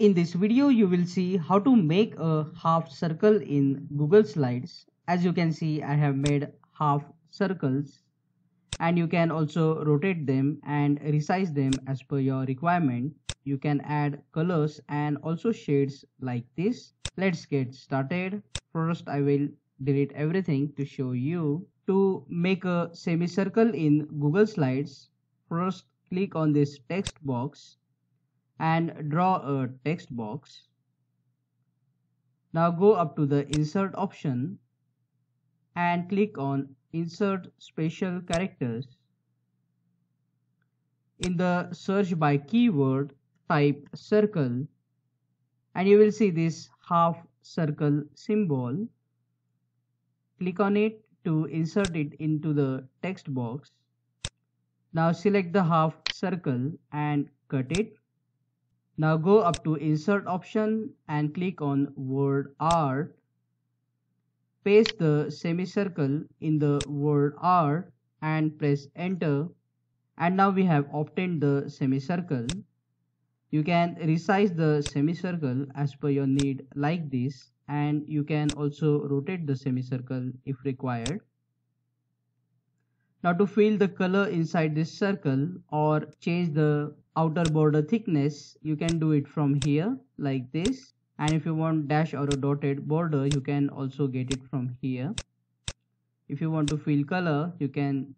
In this video, you will see how to make a half circle in Google Slides. As you can see, I have made half circles and you can also rotate them and resize them as per your requirement. You can add colors and also shades like this. Let's get started. First, I will delete everything to show you. To make a semicircle in Google Slides, first click on this text box and draw a text box. Now go up to the insert option and click on insert special characters. In the search by keyword type circle and you will see this half circle symbol. Click on it to insert it into the text box. Now select the half circle and cut it now go up to insert option and click on word art. Paste the semicircle in the word art and press enter. And now we have obtained the semicircle. You can resize the semicircle as per your need like this and you can also rotate the semicircle if required. Now to fill the color inside this circle or change the outer border thickness, you can do it from here like this. And if you want dash or a dotted border, you can also get it from here. If you want to fill color, you can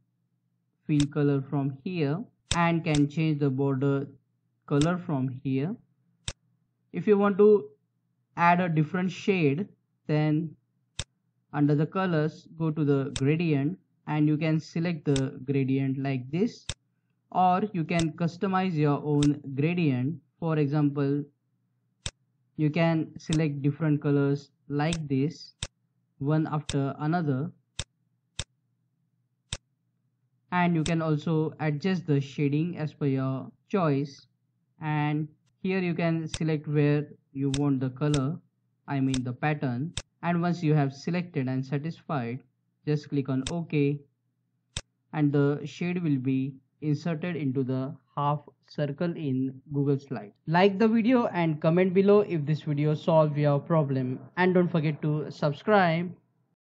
fill color from here and can change the border color from here. If you want to add a different shade, then under the colors, go to the gradient and you can select the gradient like this or you can customize your own gradient. For example you can select different colors like this one after another. And you can also adjust the shading as per your choice. And here you can select where you want the color I mean the pattern. And once you have selected and satisfied just click on ok. And the shade will be inserted into the half circle in Google slide. Like the video and comment below if this video solved your problem. And don't forget to subscribe.